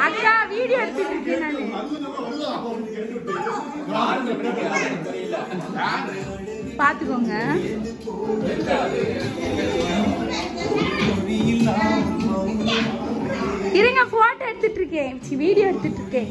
அக்கா வீடியோ எடுத்துட்டு இருக்கேன் நானு. பாத்துக்கோங்க இருங்க போட்டோ எடுத்துட்டு இருக்கேன். வீடியோ எடுத்துட்டு இருக்கேன்.